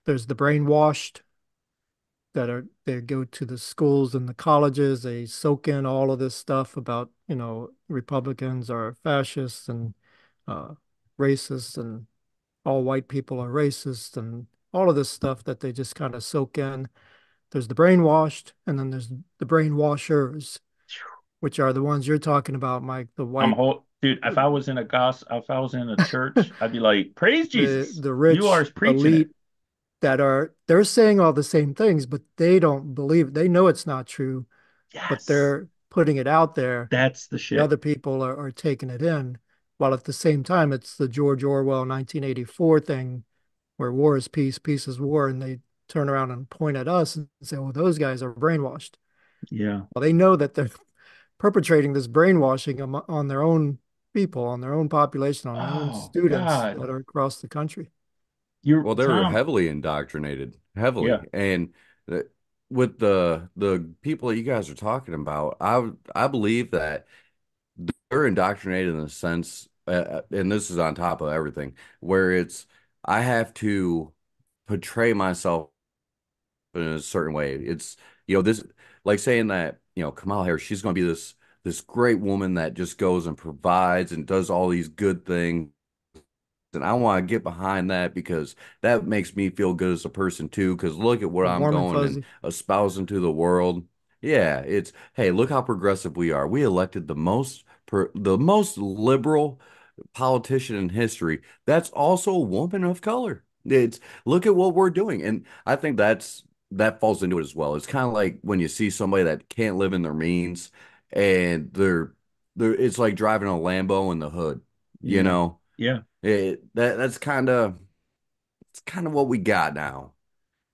There's the brainwashed, that are they go to the schools and the colleges, they soak in all of this stuff about, you know, Republicans are fascists and uh, racist and all white people are racist and all of this stuff that they just kind of soak in. There's the brainwashed, and then there's the brainwashers, which are the ones you're talking about, Mike. The white, I'm whole, dude. If I was in a gospel, if I was in a church, I'd be like, "Praise Jesus." the, the rich you are preaching elite it. that are they're saying all the same things, but they don't believe. It. They know it's not true, but they're putting it out there. That's the shit. The other people are, are taking it in, while at the same time, it's the George Orwell 1984 thing, where war is peace, peace is war, and they turn around and point at us and say, "Well, those guys are brainwashed." Yeah. Well, they know that they're [LAUGHS] perpetrating this brainwashing on, on their own people, on their own population, on their Oh, own students God. that are across the country. You're Well, they were Tom. heavily indoctrinated, heavily, Yeah. and the, with the the people that you guys are talking about, I I believe that they're indoctrinated in the sense, uh, and this is on top of everything, where it's I have to portray myself in a certain way. It's you know this like saying that you know Kamala Harris, she's going to be this this great woman that just goes and provides and does all these good things. And I want to get behind that because that makes me feel good as a person too. Because look at what I'm Warm going and espousing to the world. Yeah, it's hey, look how progressive we are. We elected the most per, the most liberal politician in history. That's also a woman of color. It's look at what we're doing, and I think that's that falls into it as well. It's kind of like when you see somebody that can't live in their means, and they're they're it's like driving a Lambo in the hood. You Yeah. know, Yeah. it that that's kind of it's kind of what we got now.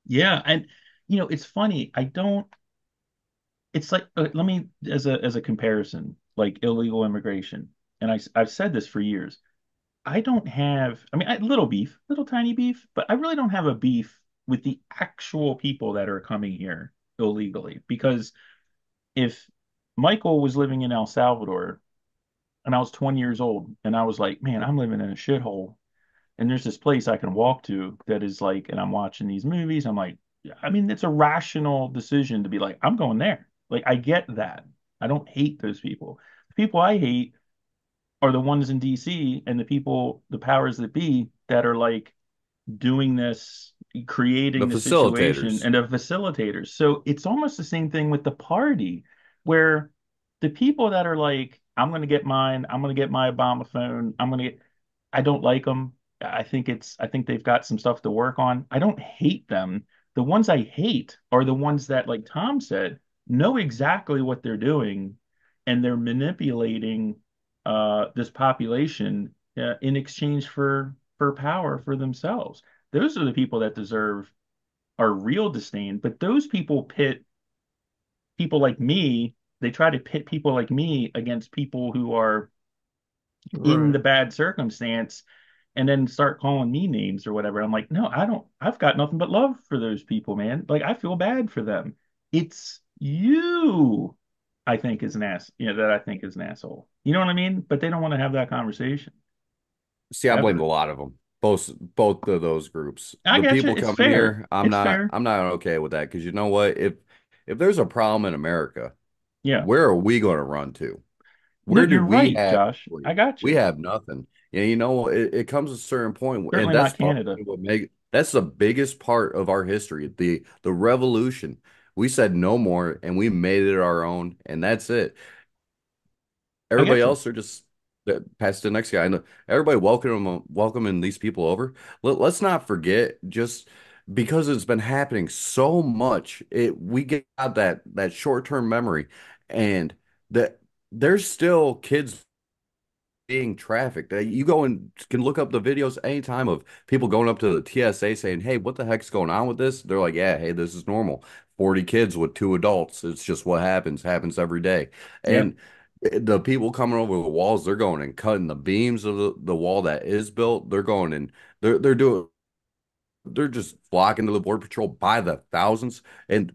Yeah, and you know, it's funny. I don't. It's like uh, let me as a as a comparison, like illegal immigration, and I I've said this for years. I don't have. I mean, I, little beef, little tiny beef, but I really don't have a beef with the actual people that are coming here illegally. Because if Michael was living in El Salvador and I was 20 years old, and I was like, man, I'm living in a shithole and there's this place I can walk to that is like, and I'm watching these movies. I'm like, I mean, it's a rational decision to be like, I'm going there. Like, I get that. I don't hate those people. The people I hate are the ones in DC and the people, the powers that be, that are like doing this, creating The the situation, and the facilitators. So it's almost the same thing with the party, where the people that are like, I'm going to get mine, I'm going to get my Obama phone, I'm going to get, I don't like them. I think it's, I think they've got some stuff to work on. I don't hate them. The ones I hate are the ones that, like Tom said, know exactly what they're doing and they're manipulating uh, this population uh, in exchange for for power for themselves. Those are the people that deserve our real disdain. But those people pit people like me. They try to pit people like me against people who are in the bad circumstance and then start calling me names or whatever. I'm like, no, I don't, I've got nothing but love for those people, man. Like, I feel bad for them. It's you, I think, is an ass, you know, that I think is an asshole. You know what I mean? But they don't want to have that conversation. See, I blame Ever. a lot of them. Both both of those groups. I The you. people It's coming fair. here, I'm It's not fair. I'm not okay with that because you know what? If if there's a problem in America, Yeah. where are we going to run to? No, Where do you're we right, have Josh. I got you. we have nothing. And you know, it, it comes to a certain point, Certainly that's not Canada. what make that's the biggest part of our history, the the revolution. We said no more, and we made it our own, and that's it. Everybody else are just uh, pass to the next guy. And everybody welcome welcoming these people over. Let, let's not forget, just because it's been happening so much, it we get out that that short term memory, and that there's still kids being trafficked. Uh, You go and can look up the videos anytime of people going up to the TSA saying, "Hey, what the heck's going on with this?" They're like, "Yeah, hey, this is normal. 40 kids with two adults. It's just what happens. Happens every day." And eh, the people coming over the walls, they're going and cutting the beams of the, the wall that is built. They're going and they're they're doing they're just flocking to the border patrol by the thousands and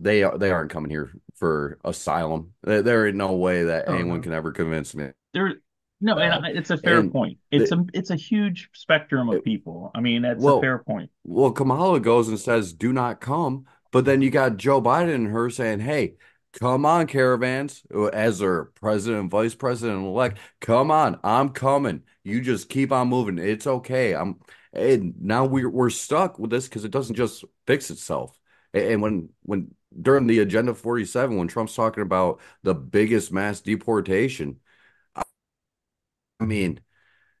they are they aren't coming here for asylum. There, there ain't no way that Oh, anyone no. can ever convince me. There, no, and that. It's a fair And point. It's the, a it's a huge spectrum of people. I mean, that's a fair point. well, Kamala goes and says, "Do not come," But then you got Joe Biden and her saying, "Hey, come on, caravans," uh, as their president and vice president elect. Come on, I'm coming. You just keep on moving. It's okay. I'm. And now we're we're stuck with this because it doesn't just fix itself. And when when during the Agenda 47, when Trump's talking about the biggest mass deportation, I mean,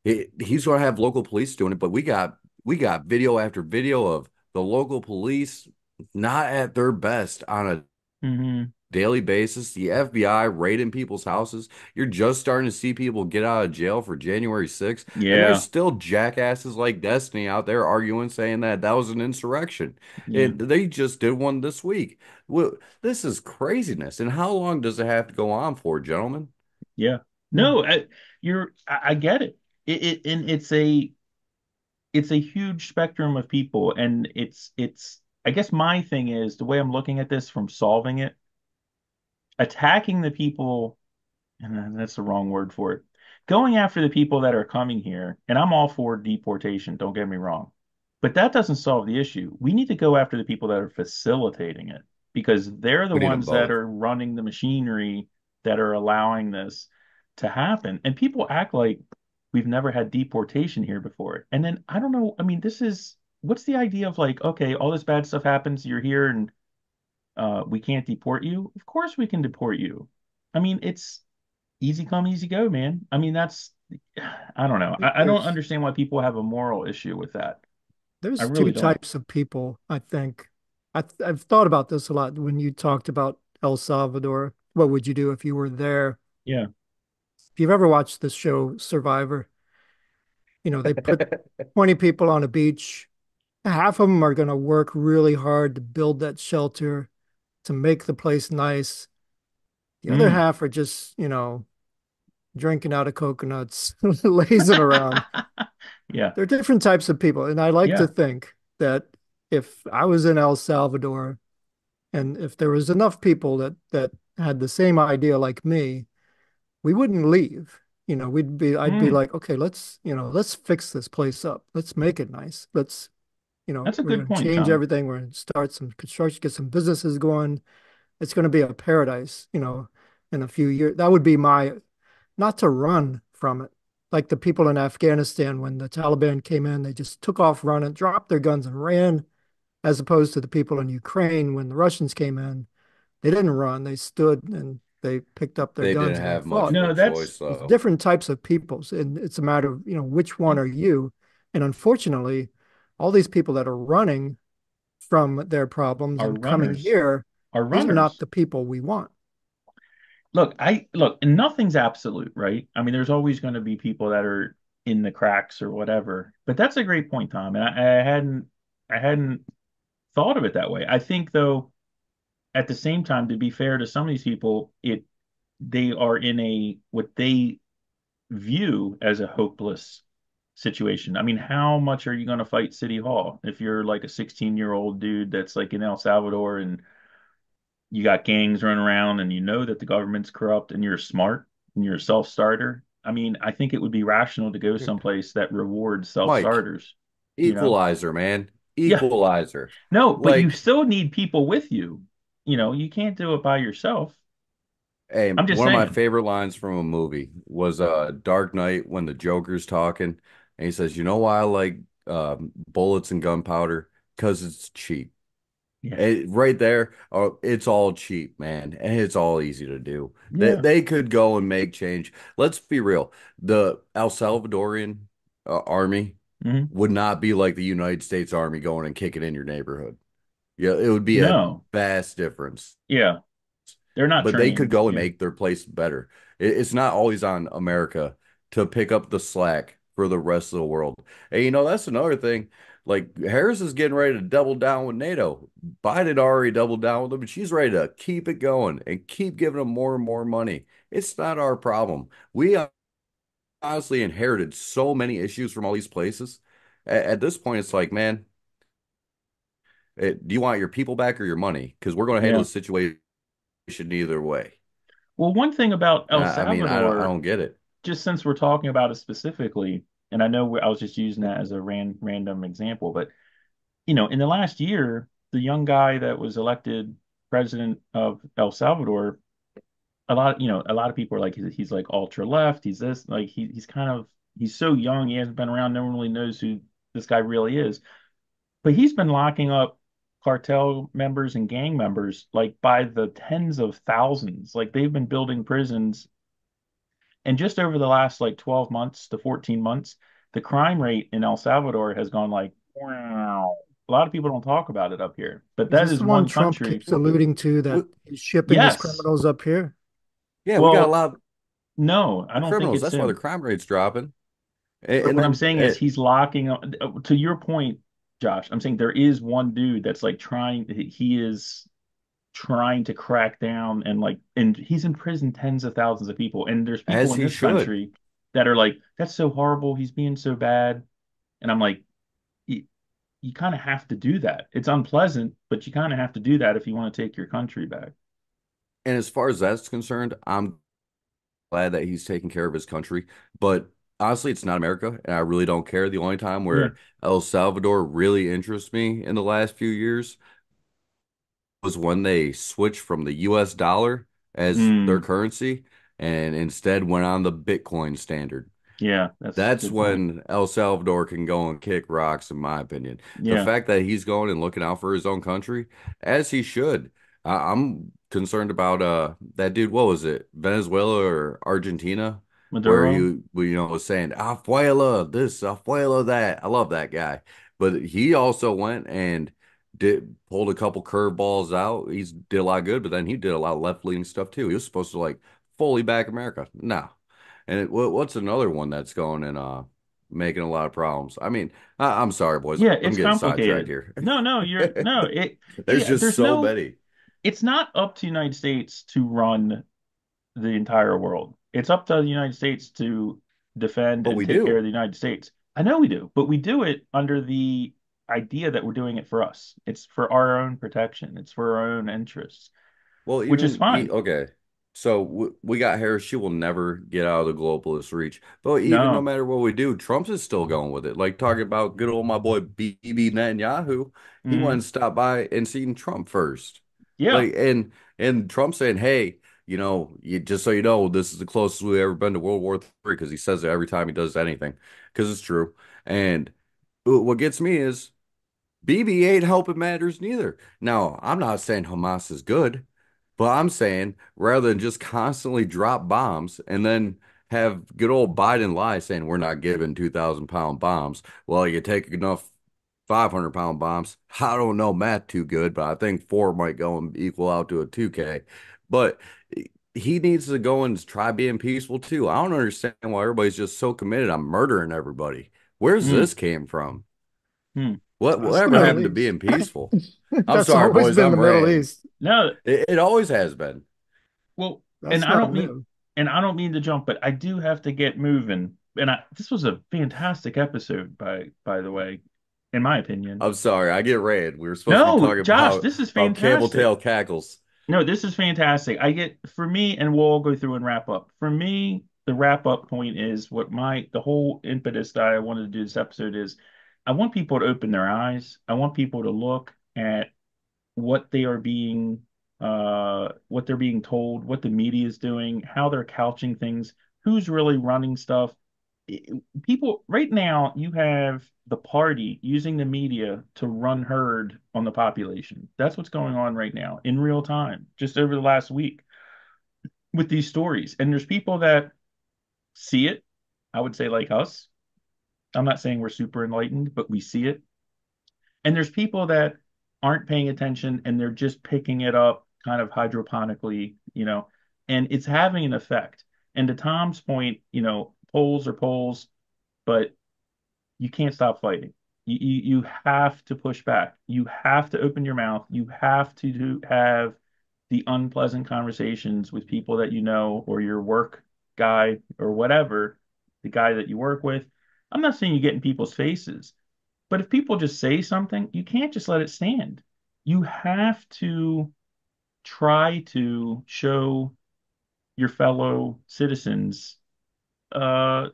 it, he's going to have local police doing it, but we got we got video after video of the local police not at their best on a Mm-hmm. daily basis. The FBI raiding people's houses. You're just starting to see people get out of jail for January 6th. And Yeah. there's still jackasses like Destiny out there arguing, saying that that was an insurrection. Yeah. And they just did one this week. Well, this is craziness. And how long does it have to go on for, gentlemen? Yeah. No, I, you're. I, I get it. It, it. And it's a. It's a huge spectrum of people, and it's it's. I guess my thing is the way I'm looking at this from solving it. Attacking the people, and that's the wrong word for it. Going after the people that are coming here, and I'm all for deportation. Don't get me wrong, but that doesn't solve the issue. We need to go after the people that are facilitating it because they're the ones that are running the machinery that are allowing this to happen. And people act like we've never had deportation here before. And then I don't know. I mean, this is what's the idea of like, okay, all this bad stuff happens, you're here and uh, we can't deport you. Of course we can deport you. I mean, it's easy come, easy go, man. I mean, that's I don't know. I, I don't understand why people have a moral issue with that. There's really two don't. types of people, I think. I th I've thought about this a lot when you talked about El Salvador. What would you do if you were there? Yeah. If you've ever watched the show Survivor, you know, they put [LAUGHS] 20 people on a beach. Half of them are going to work really hard to build that shelter, to make the place nice. The other Mm. half are just, you know, drinking out of coconuts, [LAUGHS] lazing around. [LAUGHS] Yeah. There are different types of people. And I like Yeah. to think that if I was in El Salvador and if there was enough people that that had the same idea like me, we wouldn't leave. You know, we'd be I'd be Mm. like, okay, let's, you know, let's fix this place up. Let's make it nice. Let's, you know, That's a good point, change Tom. everything. We're gonna start some construction, get some businesses going. It's gonna be a paradise, you know, in a few years. That would be my not to run from it. Like the people in Afghanistan, when the Taliban came in, they just took off running, dropped their guns and ran, as opposed to the people in Ukraine when the Russians came in. They didn't run, they stood and they picked up their They guns didn't and have much fought. No, that's- choice, It's though. different types of peoples, and it's a matter of, you know, which one are you? And unfortunately, all these people that are running from their problems Are and coming here, Are these are not the people we want. Look, I look, and nothing's absolute, right? I mean, there's always going to be people that are in the cracks or whatever. But that's a great point, Tom. And I, I hadn't I hadn't thought of it that way. I think though, at the same time, to be fair to some of these people, it they are in a what they view as a hopeless situation. I mean, how much are you going to fight City Hall if you're like a 16 year old dude that's like in El Salvador and you got gangs running around and you know that the government's corrupt and you're smart and you're a self starter? I mean, I think it would be rational to go someplace that rewards self starters. you know? Equalizer, man. Yeah. Equalizer. No, but you still need people with you. You know, you can't do it by yourself. Hey, I'm just one of my favorite lines from a movie was uh Dark Knight when the Joker's talking and he says, "You know why I like um, bullets and gunpowder? Because it's cheap." Yeah. It- right there, oh, it's all cheap, man, and it's all easy to do. They Yeah. they could go and make change. Let's be real. The El Salvadorian uh, army Mhm. would not be like the United States Army going and kicking in your neighborhood. Yeah, it would be No. a vast difference Yeah. They're not but they could go and Yeah. make their place better. It- It's not always on America to pick up the slack for the rest of the world. And you know, that's another thing. Like Harris is getting ready to double down with NATO. Biden already doubled down with them, and she's ready to keep it going and keep giving them more and more money. It's not our problem. We honestly inherited so many issues from all these places. At, at this point, it's like, man, it, do you want your people back or your money? Because we're going to handle Yeah. the situation either way. Well, one thing about El I I mean, I don't, I don't get it. Just since we're talking about it specifically, and I know I was just using that as a ran, random example, but you know, in the last year, the young guy that was elected president of El Salvador, a lot, you know, a lot of people are like he's, he's like ultra left. He's this, like he, he's kind of he's so young. He hasn't been around. No one really knows who this guy really is. But he's been locking up cartel members and gang members like by the tens of thousands. Like they've been building prisons. And just over the last like 12 months to 14 months, the crime rate in El Salvador has gone like wow. A lot of people don't talk about it up here, but that is, is the one one Trump country. keeps alluding to that he's shipping Yes. his criminals up here. Yeah, Well, we got a lot of No, I don't think criminals. it's That's him. why the crime rate's dropping. And, But and what I'm saying is eh, he's locking up to your point, Josh. I'm saying there is one dude that's like trying he is trying to crack down and like and he's imprisoned tens of thousands of people and there's people As in this should. country that are like that's so horrible he's being so bad and I'm like you, you kind of have to do that. It's unpleasant, but you kind of have to do that if you want to take your country back. And as far as that's concerned, I'm glad that he's taking care of his country. But honestly, it's not America, and I really don't care. The only time where Yeah. El Salvador really interests me in the last few years was when they switched from the US dollar as Mm. their currency and instead went on the Bitcoin standard. Yeah, that's That's good point. when El Salvador can go and kick rocks, in my opinion. The fact that he's going and looking out for his own country, as he should. I, I'm concerned about uh that dude. What was it, Venezuela or Argentina, where Maduro? you you know was saying Afuera this, Afuera that. I love that guy, but he also went and did pulled a couple curveballs out. He's did a lot of good, but then he did a lot of left leaning stuff too. He was supposed to like fully back America. No. And it, what's another one that's going and uh making a lot of problems? I mean, I, I'm sorry, boys. Yeah, I'm it's getting complicated. here. No, no, you're no. It [LAUGHS] There's yeah, just there's so no. many. It's not up to the United States to run the entire world. It's up to the United States to defend But and we take do. care of the United States. I know we do, but we do it under the idea that we're doing it for us. It's for our own protection. It's for our own interests. Well, which is fine. okay. So w- we got Harris. She will never get out of the globalist reach. But even No. no matter what we do, Trump's is still going with it. Like talking about good old my boy Bibi Netanyahu. He Mhm. went and stopped by and seen Trump first. Yeah. Like and and Trump saying, "Hey, you know, you, just so you know, this is the closest we've ever been to World War Three because he says it every time he does anything because it's true." And what gets me is Bibi ain't helping matters neither. Now, I'm not saying Hamas is good, but I'm saying rather than just constantly drop bombs and then have good old Biden lie saying we're not giving 2,000 pound bombs. Well, you take enough 500 pound bombs. I don't know math too good, but I think four might go and equal out to a 2K. But he needs to go and try being peaceful too. I don't understand why everybody's just so committed on murdering everybody. Where's Hmm. this came from? Hmm. What That's whatever Middle happened to being peaceful? [LAUGHS] I'm That's sorry, always boys. been I'm the Middle ranting. East. No, It, it always has been. Well, That's and I don't mean new. and I don't mean to jump, but I do have to get moving. And I this was a fantastic episode by by the way, in my opinion. I'm sorry. I get red. We were supposed to No, be talking Josh, about this is fantastic. Cable. Tail cackles. No, this is fantastic. I get for me, and we'll all go through and wrap up. For me, the wrap up point is what my the whole impetus that I wanted to do this episode is I want people to open their eyes. I want people to look at what they are being uh what they're being told, what the media is doing, how they're couching things, who's really running stuff. People right now, you have the party using the media to run herd on the population. That's what's going on right now in real time, just over the last week with these stories. And there's people that see it, I would say like us. I'm not saying we're super enlightened, but we see it. And there's people that aren't paying attention and they're just picking it up kind of hydroponically, you know, and it's having an effect. And to Tom's point, you know, polls are polls, but you can't stop fighting. You, you you have to push back. You have to open your mouth. You have to do, have the unpleasant conversations with people that you know or your work guy or whatever, the guy that you work with. I'm not saying you get in people's faces, but if people just say something, you can't just let it stand. You have to try to show your fellow citizens uh,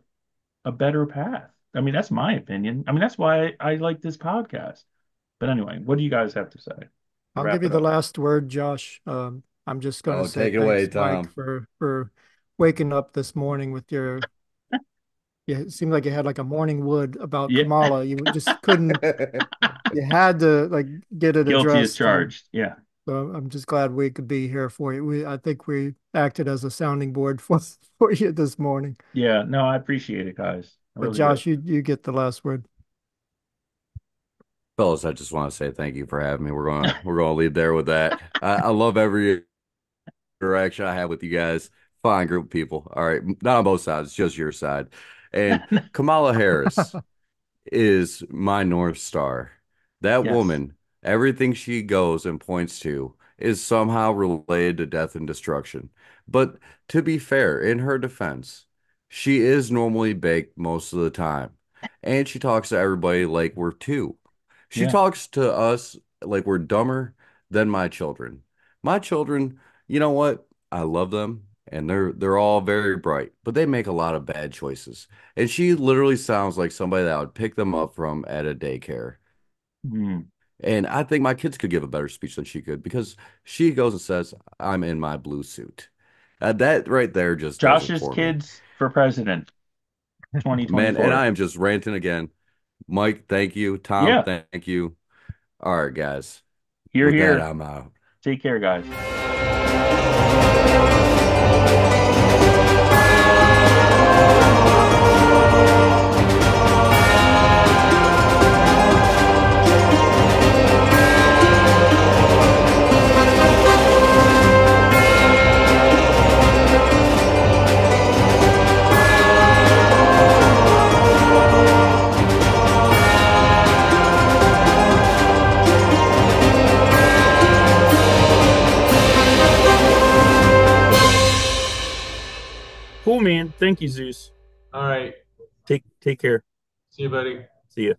a better path. I mean, that's my opinion. I mean, that's why I, I like this podcast. But anyway, what do you guys have to say? I'll Wrap give you it the up. last word, Josh. Um, I'm just going Oh, to say take it away, thanks, Mike, for for waking up this morning with your. Yeah, it seemed like you had like a morning wood about Yeah. Kamala. You just couldn't. [LAUGHS] you had to like get it Guilty as addressed. and charged. Yeah. So I'm just glad we could be here for you. We I think we acted as a sounding board [LAUGHS] for for you this morning. Yeah. No, I appreciate it, guys. I But really do. Josh, you you get the last word. Fellas, I just want to say thank you for having me. We're gonna we're gonna leave there with that. I, I love every interaction I have with you guys. Fine group of people. All right, not on both sides, just your side. And [LAUGHS] Kamala Harris [LAUGHS] is my North Star. That Yes. woman, everything she goes and points to is somehow related to death and destruction. But to be fair, in her defense, she is normally baked most of the time. And she talks to everybody like we're two. She Yeah. talks to us like we're dumber than my children. My children, you know what? I love them and they're they're all very bright, but they make a lot of bad choices. And she literally sounds like somebody that would pick them up from at a daycare. Hmm. And I think my kids could give a better speech than she could because she goes and says, "I'm in my blue suit." Uh, that right there just Josh's for me. kids for president. 2024. Man, and I am just ranting again. Mike, thank you. Tom, Yeah. thank you. All right, guys. Here, With here. that, I'm out. Take care, guys. Man. Thank you, Zeus. All right. Take take care. See you, buddy. See ya.